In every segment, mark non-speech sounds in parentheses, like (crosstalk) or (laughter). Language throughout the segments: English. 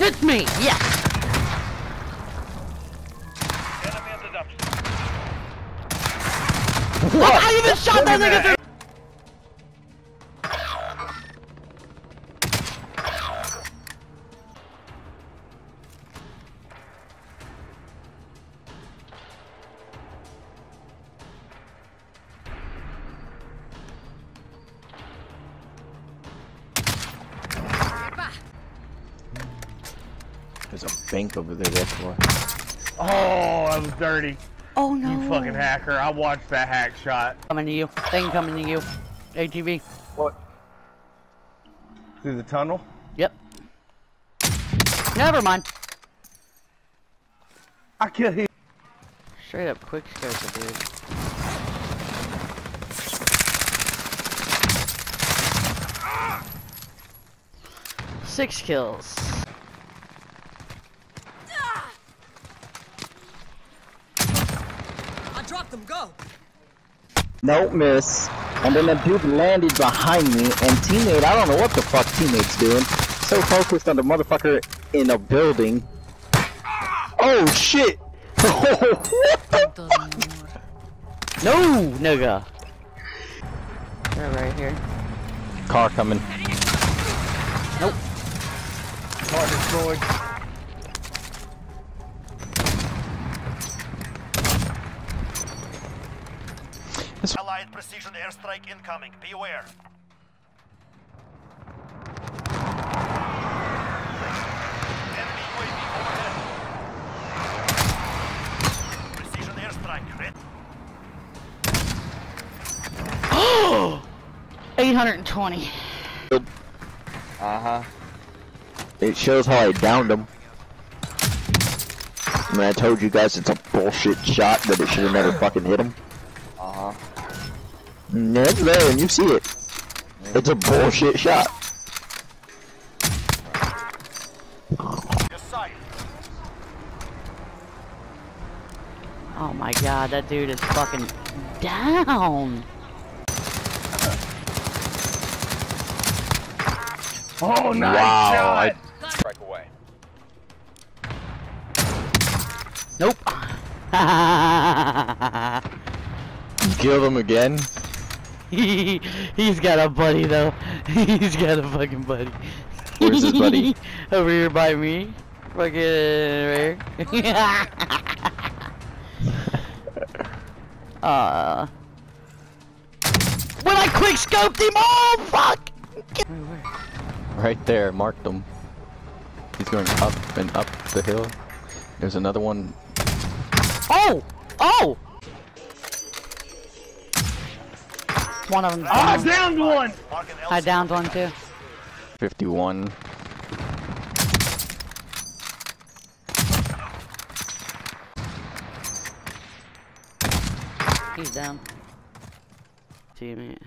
It's me! Yes! Enemy at the dumpster. What? I even shot that nigga through- There's a bank over there, that's why. Oh, that was dirty. Oh no. You fucking hacker. I watched that hack shot. Coming to you. Thing coming to you. ATV. What? Through the tunnel? Yep. Never mind. I killed him. Straight up quick scope, dude. Six kills. I them, go! Nope, miss. And then the dude landed behind me, and teammate, I don't know what the fuck teammate's doing. So focused on the motherfucker in a building. Oh shit! what (laughs) the No, nigga. They're right here. Car coming. Nope. Car destroyed. Allied precision airstrike incoming. Beware. Enemy UAV overhead. Precision airstrike. Red. (gasps) 820. Uh-huh. It shows how I downed him. I mean, I told you guys it's a bullshit shot that it should have never fucking hit him. Yeah, it's there, and you see it. It's a bullshit shot. Oh my god, that dude is fucking down. Oh, nice Wow, shot. Strike away. Nope. (laughs) Killed him again. He, (laughs) he's got a buddy though. (laughs) He's got a fucking buddy. Where's his buddy? (laughs) Over here by me. Fucking right here. uh. When I quick scoped him, oh fuck! Right there, marked him. He's going up and up the hill. There's another one. Oh! Oh! One of them. Ah, downed one. I LZ downed one too. 51. He's down. Teammate.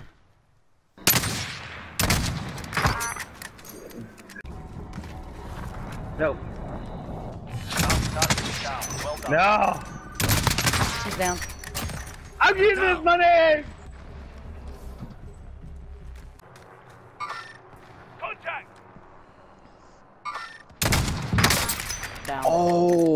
No. Target down. Well done. No. He's down. I'm getting this money. Oh!